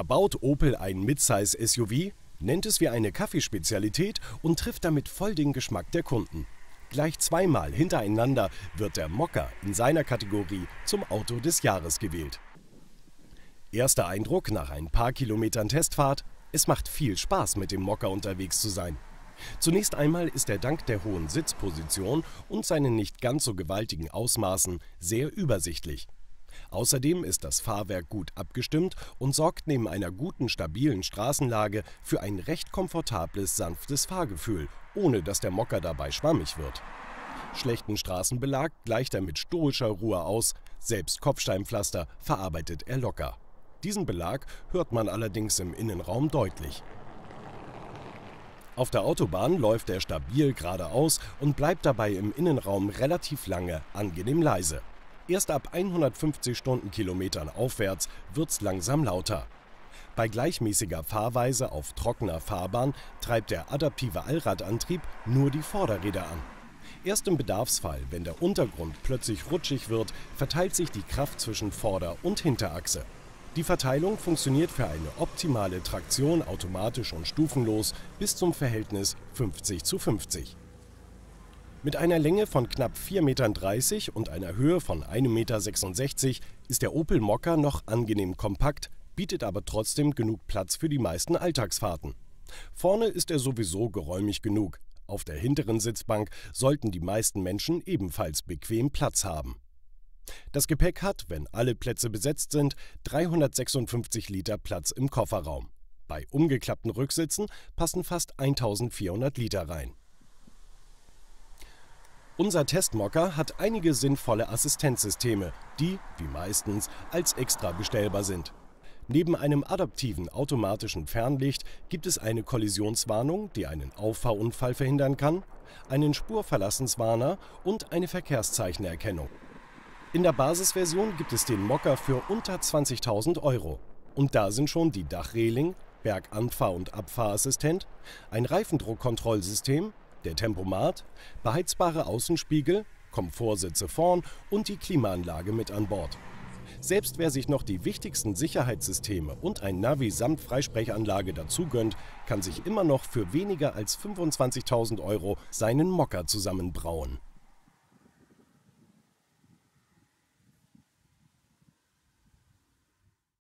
Da baut Opel ein Midsize-SUV, nennt es wie eine Kaffeespezialität und trifft damit voll den Geschmack der Kunden. Gleich zweimal hintereinander wird der Mokka in seiner Kategorie zum Auto des Jahres gewählt. Erster Eindruck nach ein paar Kilometern Testfahrt: Es macht viel Spaß, mit dem Mokka unterwegs zu sein. Zunächst einmal ist er dank der hohen Sitzposition und seinen nicht ganz so gewaltigen Ausmaßen sehr übersichtlich. Außerdem ist das Fahrwerk gut abgestimmt und sorgt neben einer guten, stabilen Straßenlage für ein recht komfortables, sanftes Fahrgefühl, ohne dass der Mokka dabei schwammig wird. Schlechten Straßenbelag gleicht er mit stoischer Ruhe aus, selbst Kopfsteinpflaster verarbeitet er locker. Diesen Belag hört man allerdings im Innenraum deutlich. Auf der Autobahn läuft er stabil geradeaus und bleibt dabei im Innenraum relativ lange angenehm leise. Erst ab 150 Stundenkilometern aufwärts wird's langsam lauter. Bei gleichmäßiger Fahrweise auf trockener Fahrbahn treibt der adaptive Allradantrieb nur die Vorderräder an. Erst im Bedarfsfall, wenn der Untergrund plötzlich rutschig wird, verteilt sich die Kraft zwischen Vorder- und Hinterachse. Die Verteilung funktioniert für eine optimale Traktion automatisch und stufenlos bis zum Verhältnis 50 zu 50. Mit einer Länge von knapp 4,30 Metern und einer Höhe von 1,66 Meter ist der Opel Mokka noch angenehm kompakt, bietet aber trotzdem genug Platz für die meisten Alltagsfahrten. Vorne ist er sowieso geräumig genug. Auf der hinteren Sitzbank sollten die meisten Menschen ebenfalls bequem Platz haben. Das Gepäck hat, wenn alle Plätze besetzt sind, 356 Liter Platz im Kofferraum. Bei umgeklappten Rücksitzen passen fast 1400 Liter rein. Unser Testmocker hat einige sinnvolle Assistenzsysteme, die, wie meistens, als extra bestellbar sind. Neben einem adaptiven automatischen Fernlicht gibt es eine Kollisionswarnung, die einen Auffahrunfall verhindern kann, einen Spurverlassenswarner und eine Verkehrszeichenerkennung. In der Basisversion gibt es den Mocker für unter 20.000 Euro. Und da sind schon die Dachreling, Berganfahr- und Abfahrassistent, ein Reifendruckkontrollsystem, der Tempomat, beheizbare Außenspiegel, Komfortsitze vorn und die Klimaanlage mit an Bord. Selbst wer sich noch die wichtigsten Sicherheitssysteme und ein Navi samt Freisprechanlage dazu gönnt, kann sich immer noch für weniger als 25.000 Euro seinen Mocker zusammenbrauen.